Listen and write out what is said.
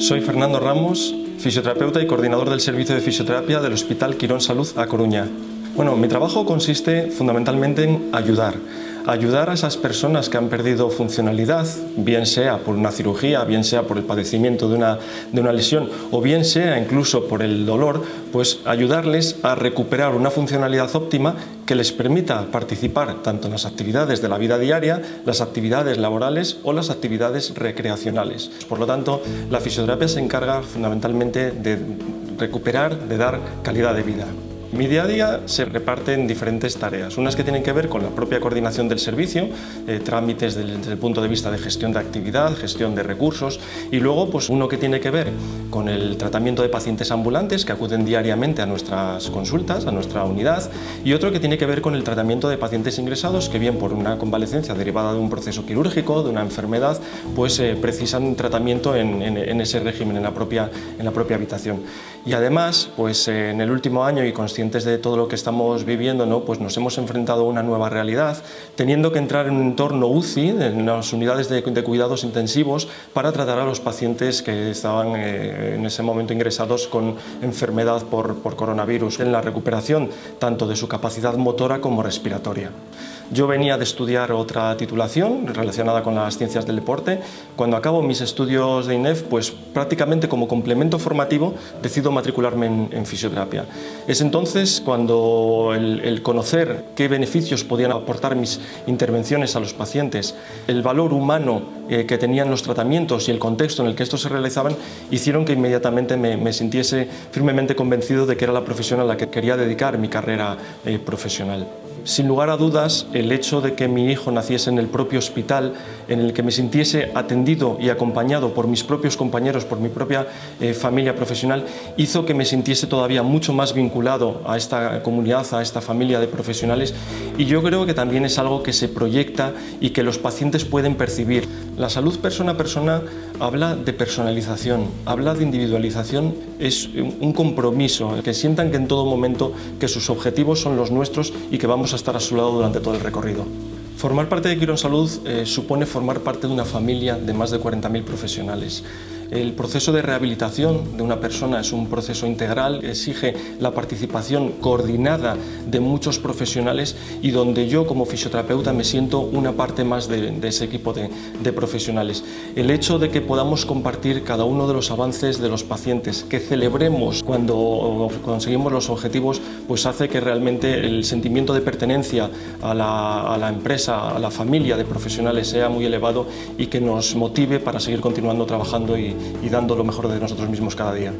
Soy Fernando Ramos, fisioterapeuta y coordinador del servicio de fisioterapia del Hospital Quirón Salud A Coruña. Bueno, mi trabajo consiste fundamentalmente en ayudar, ayudar a esas personas que han perdido funcionalidad, bien sea por una cirugía, bien sea por el padecimiento de una, de una lesión o bien sea incluso por el dolor, pues ayudarles a recuperar una funcionalidad óptima que les permita participar tanto en las actividades de la vida diaria, las actividades laborales o las actividades recreacionales. Por lo tanto, la fisioterapia se encarga fundamentalmente de recuperar, de dar calidad de vida. Mi día a día se reparte en diferentes tareas, unas que tienen que ver con la propia coordinación del servicio, eh, trámites desde el punto de vista de gestión de actividad, gestión de recursos y luego pues uno que tiene que ver con el tratamiento de pacientes ambulantes que acuden diariamente a nuestras consultas, a nuestra unidad y otro que tiene que ver con el tratamiento de pacientes ingresados que bien por una convalecencia derivada de un proceso quirúrgico, de una enfermedad, pues eh, precisan tratamiento en, ese régimen, en la, propia, en la propia habitación. Y además, pues eh, en el último año y consciente de todo lo que estamos viviendo, ¿no? pues nos hemos enfrentado a una nueva realidad, teniendo que entrar en un entorno UCI, en las unidades de, cuidados intensivos, para tratar a los pacientes que estaban eh, en ese momento ingresados con enfermedad por, por coronavirus, en la recuperación tanto de su capacidad motora como respiratoria. Yo venía de estudiar otra titulación relacionada con las ciencias del deporte. Cuando acabo mis estudios de INEF, pues prácticamente como complemento formativo decido matricularme en, fisioterapia. Es entonces cuando el, conocer qué beneficios podían aportar mis intervenciones a los pacientes, el valor humano eh, que tenían los tratamientos y el contexto en el que estos se realizaban, hicieron que inmediatamente me, sintiese firmemente convencido de que era la profesión a la que quería dedicar mi carrera eh, profesional. Sin lugar a dudas, el hecho de que mi hijo naciese en el propio hospital, en el que me sintiese atendido y acompañado por mis propios compañeros, por mi propia eh, familia profesional, hizo que me sintiese todavía mucho más vinculado a esta comunidad, a esta familia de profesionales y yo creo que también es algo que se proyecta y que los pacientes pueden percibir. La salud persona a persona habla de personalización, habla de individualización, es un compromiso, que sientan que en todo momento que sus objetivos son los nuestros y que vamos a estar a su lado durante todo el recorrido. Formar parte de Quirón Salud eh, supone formar parte de una familia de más de 40.000 profesionales. El proceso de rehabilitación de una persona es un proceso integral, exige la participación coordinada de muchos profesionales y donde yo como fisioterapeuta me siento una parte más de, ese equipo de, profesionales. El hecho de que podamos compartir cada uno de los avances de los pacientes, que celebremos cuando conseguimos los objetivos, pues hace que realmente el sentimiento de pertenencia a la, a la empresa, a la familia de profesionales sea muy elevado y que nos motive para seguir continuando trabajando y, y dando lo mejor de nosotros mismos cada día.